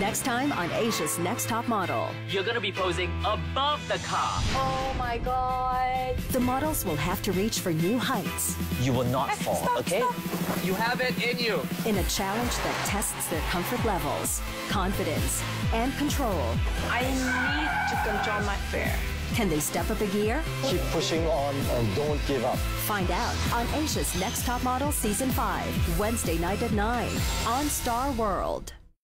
Next time on Asia's Next Top Model. You're gonna be posing above the car. Oh my god. The models will have to reach for new heights You will not fall, Stop, okay? stop. You have it in you. in a challenge that tests their comfort levels, confidence, and control. I need to control my fear. Can they step up a gear? Keep pushing on and don't give up. Find out on Asia's Next Top Model Season 5, Wednesday night at 9 on Star World.